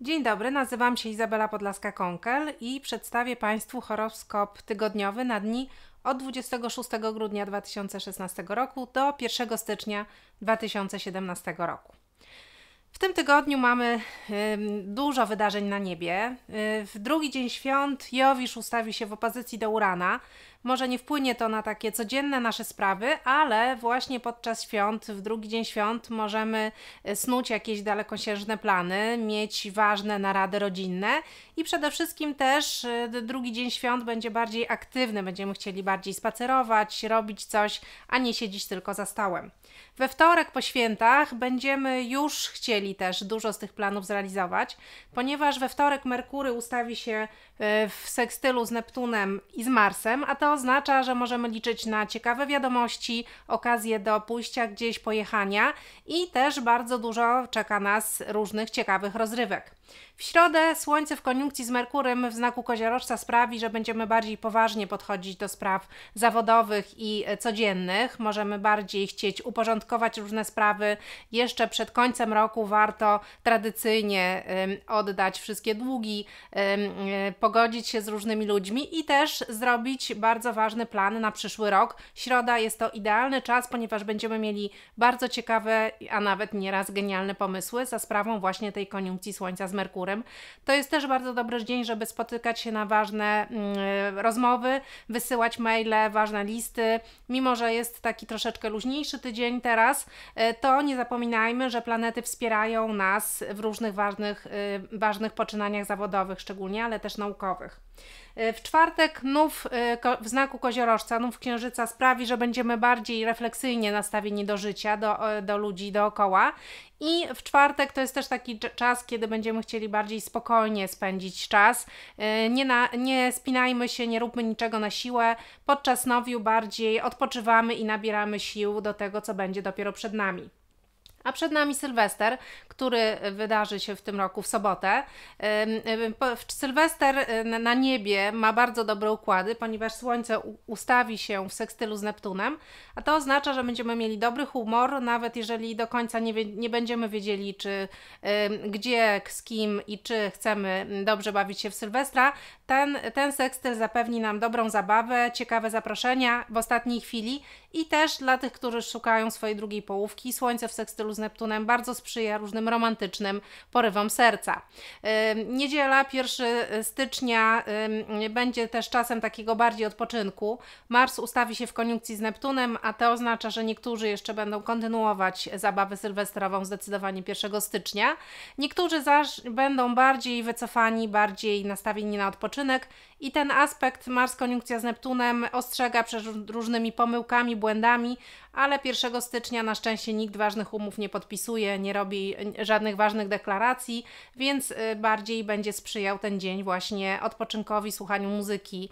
Dzień dobry, nazywam się Izabela Podlaska-Konkel i przedstawię Państwu horoskop tygodniowy na dni od 26 grudnia 2016 roku do 1 stycznia 2017 roku. W tym tygodniu mamy dużo wydarzeń na niebie. Y, w drugi dzień świąt Jowisz ustawi się w opozycji do Urana. Może nie wpłynie to na takie codzienne nasze sprawy, ale właśnie podczas świąt, w drugi dzień świąt, możemy y, snuć jakieś dalekosiężne plany, mieć ważne narady rodzinne i przede wszystkim też y, drugi dzień świąt będzie bardziej aktywny. Będziemy chcieli bardziej spacerować, robić coś, a nie siedzieć tylko za stołem. We wtorek po świętach będziemy już chcieli też dużo z tych planów zrealizować, ponieważ we wtorek Merkury ustawi się y, w sekstylu z Neptunem i z Marsem, a to oznacza, że możemy liczyć na ciekawe wiadomości, okazje do pójścia gdzieś, pojechania i też bardzo dużo czeka nas różnych ciekawych rozrywek. W środę Słońce w koniunkcji z Merkurem w znaku koziorożca sprawi, że będziemy bardziej poważnie podchodzić do spraw zawodowych i codziennych. Możemy bardziej chcieć uporządkować różne sprawy. Jeszcze przed końcem roku warto tradycyjnie oddać wszystkie długi, pogodzić się z różnymi ludźmi i też zrobić bardzo ważny plan na przyszły rok. Środa jest to idealny czas, ponieważ będziemy mieli bardzo ciekawe, a nawet nieraz genialne pomysły za sprawą właśnie tej koniunkcji Słońca z Merkurem. To jest też bardzo dobry dzień, żeby spotykać się na ważne mm, rozmowy, wysyłać maile, ważne listy. Mimo, że jest taki troszeczkę luźniejszy tydzień teraz, e, to nie zapominajmy, że planety wspierają nas w różnych ważnych, y, ważnych poczynaniach zawodowych, szczególnie, ale też naukowych. E, w czwartek nów e, w znaku koziorożca, nów księżyca sprawi, że będziemy bardziej refleksyjnie nastawieni do życia, do, do ludzi dookoła. I w czwartek to jest też taki czas, kiedy będziemy chcieli bardziej spokojnie spędzić czas. E, nie, na, nie spinajmy się, nie róbmy niczego na siłę. Podczas nowiu bardziej odpoczywamy i nabieramy sił do tego, co będzie dopiero przed nami. A przed nami Sylwester, który wydarzy się w tym roku w sobotę. Sylwester y, na niebie ma bardzo dobre układy, ponieważ Słońce ustawi się w sekstylu z Neptunem, a to oznacza, że będziemy mieli dobry humor, nawet jeżeli do końca nie, nie będziemy wiedzieli, czy gdzie, z kim i czy chcemy dobrze bawić się w Sylwestra. Ten, ten sekstyl zapewni nam dobrą zabawę, ciekawe zaproszenia w ostatniej chwili i też dla tych, którzy szukają swojej drugiej połówki, Słońce w sekstylu z Neptunem bardzo sprzyja różnym romantycznym porywom serca. Niedziela, 1 stycznia, będzie też czasem takiego bardziej odpoczynku. Mars ustawi się w koniunkcji z Neptunem, a to oznacza, że niektórzy jeszcze będą kontynuować zabawę sylwestrową zdecydowanie 1 stycznia. Niektórzy zaś będą bardziej wycofani, bardziej nastawieni na odpoczynek i ten aspekt Mars koniunkcja z Neptunem ostrzega przed różnymi pomyłkami, błędami, ale 1 stycznia na szczęście nikt ważnych umów nie podpisuje, nie robi żadnych ważnych deklaracji, więc y, bardziej będzie sprzyjał ten dzień właśnie odpoczynkowi, słuchaniu muzyki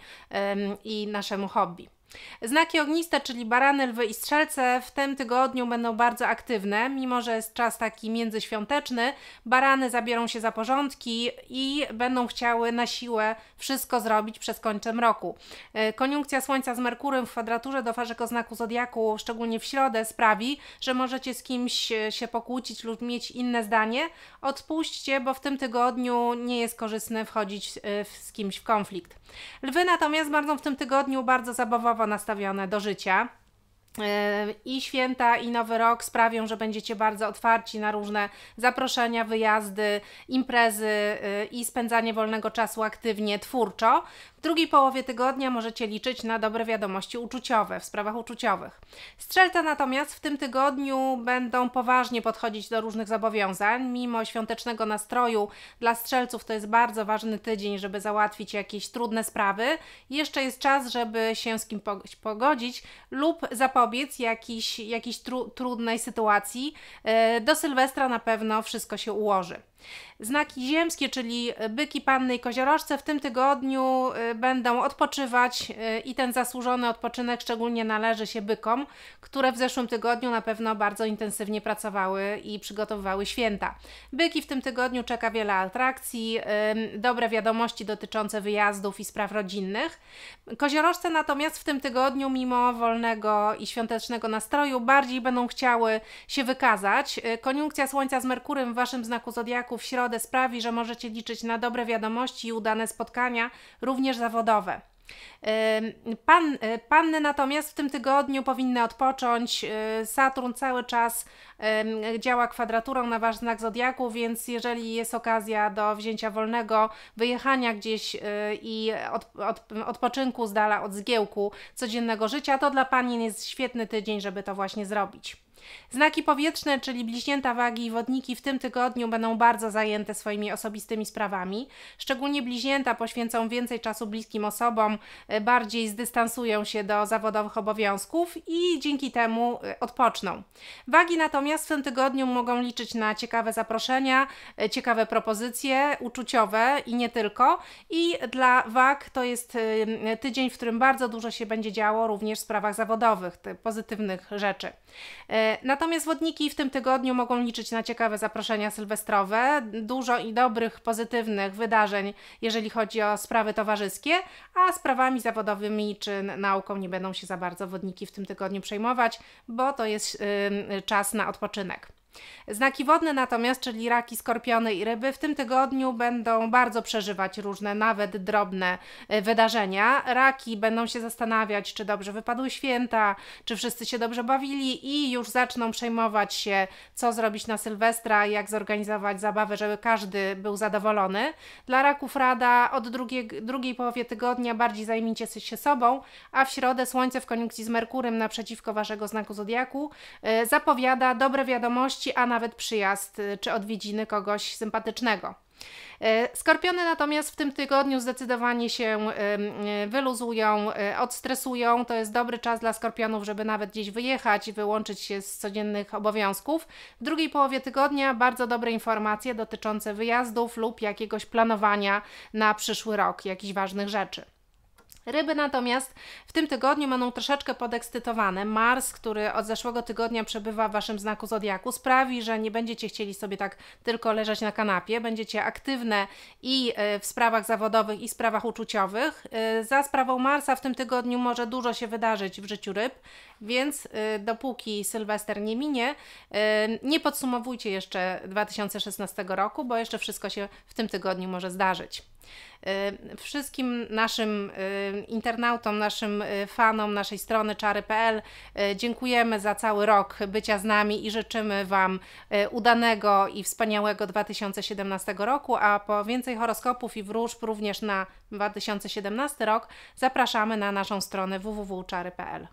i naszemu hobby. Znaki ogniste, czyli barany, lwy i strzelce w tym tygodniu będą bardzo aktywne, mimo że jest czas taki międzyświąteczny. Barany zabiorą się za porządki i będą chciały na siłę wszystko zrobić przez końcem roku. E, koniunkcja Słońca z Merkurem w kwadraturze do waszego znaku Zodiaku, szczególnie w środę, sprawi, że możecie z kimś się pokłócić lub mieć inne zdanie. Odpuśćcie, bo w tym tygodniu nie jest korzystne wchodzić e, z kimś w konflikt. Lwy natomiast będą w tym tygodniu bardzo zabawowo nastawione do życia. E, I święta, i nowy rok sprawią, że będziecie bardzo otwarci na różne zaproszenia, wyjazdy, imprezy e, i spędzanie wolnego czasu aktywnie, twórczo drugiej połowie tygodnia możecie liczyć na dobre wiadomości uczuciowe w sprawach uczuciowych. Strzelce natomiast w tym tygodniu będą poważnie podchodzić do różnych zobowiązań, mimo świątecznego nastroju. Dla strzelców to jest bardzo ważny tydzień, żeby załatwić jakieś trudne sprawy. Jeszcze jest czas, żeby się z kim pogodzić lub zapobiec jakiejś, jakiejś tru, trudnej sytuacji. E, do Sylwestra na pewno wszystko się ułoży. Znaki ziemskie, czyli byki, panny i koziorożce w tym tygodniu y, będą odpoczywać y, i ten zasłużony odpoczynek szczególnie należy się bykom, które w zeszłym tygodniu na pewno bardzo intensywnie pracowały i przygotowywały święta. Byki w tym tygodniu czeka wiele atrakcji, dobre wiadomości dotyczące wyjazdów i spraw rodzinnych. Koziorożce natomiast w tym tygodniu, mimo wolnego i świątecznego nastroju, bardziej będą chciały się wykazać. Koniunkcja Słońca z Merkurem w Waszym znaku Zodiaku W środę sprawi, że możecie liczyć na dobre wiadomości i udane spotkania, również zawodowe. Pan, e, panny natomiast w tym tygodniu powinny odpocząć. E, Saturn cały czas działa kwadraturą na wasz znak zodiaku, więc jeżeli jest okazja do wzięcia wolnego, wyjechania gdzieś e, i od, od, odpoczynku z dala od zgiełku codziennego życia, to dla pani jest świetny tydzień, żeby to właśnie zrobić. Znaki powietrzne, czyli bliźnięta wagi i wodniki w tym tygodniu będą bardzo zajęte swoimi osobistymi sprawami. Szczególnie bliźnięta poświęcą więcej czasu bliskim osobom, e, bardziej zdystansują się do zawodowych obowiązków i dzięki temu e, odpoczną. Wagi natomiast w tym tygodniu mogą liczyć na ciekawe zaproszenia, e, ciekawe propozycje uczuciowe i nie tylko. I dla wag to jest tydzień, w którym bardzo dużo się będzie działo również w sprawach zawodowych, pozytywnych rzeczy. Natomiast wodniki w tym tygodniu mogą liczyć na ciekawe zaproszenia sylwestrowe, dużo i dobrych, pozytywnych wydarzeń, jeżeli chodzi o sprawy towarzyskie, a sprawami zawodowymi czy nauką nie będą się za bardzo wodniki w tym tygodniu przejmować, bo to jest czas na odpoczynek. Znaki wodne natomiast, czyli raki, skorpiony i ryby, w tym tygodniu będą bardzo przeżywać różne, nawet drobne e, wydarzenia. Raki będą się zastanawiać, czy dobrze wypadły święta, czy wszyscy się dobrze bawili i już zaczną przejmować się, co zrobić na Sylwestra, jak zorganizować zabawę, żeby każdy był zadowolony. Dla raków rada od drugiej, drugiej połowie tygodnia bardziej zajmijcie się sobą, a w środę Słońce w koniunkcji z Merkurem naprzeciwko Waszego znaku Zodiaku e, zapowiada dobre wiadomości, a nawet przyjazd y, czy odwiedziny kogoś sympatycznego. E, skorpiony natomiast w tym tygodniu zdecydowanie się y, wyluzują, y, odstresują. To jest dobry czas dla skorpionów, żeby nawet gdzieś wyjechać i wyłączyć się z codziennych obowiązków. W drugiej połowie tygodnia bardzo dobre informacje dotyczące wyjazdów lub jakiegoś planowania na przyszły rok, jakichś ważnych rzeczy. Ryby natomiast w tym tygodniu będą troszeczkę podekscytowane. Mars, który od zeszłego tygodnia przebywa w Waszym znaku Zodiaku, sprawi, że nie będziecie chcieli sobie tak tylko leżeć na kanapie, będziecie aktywne i e, w sprawach zawodowych, i sprawach uczuciowych. E, za sprawą Marsa w tym tygodniu może dużo się wydarzyć w życiu ryb, więc e, dopóki Sylwester nie minie, nie podsumowujcie jeszcze 2016 roku, bo jeszcze wszystko się w tym tygodniu może zdarzyć. Y, wszystkim naszym y, internautom, naszym y, fanom naszej strony czary.pl dziękujemy za cały rok bycia z nami i życzymy Wam udanego i wspaniałego 2017 roku, a po więcej horoskopów i wróżb również na 2017 rok zapraszamy na naszą stronę www.czary.pl.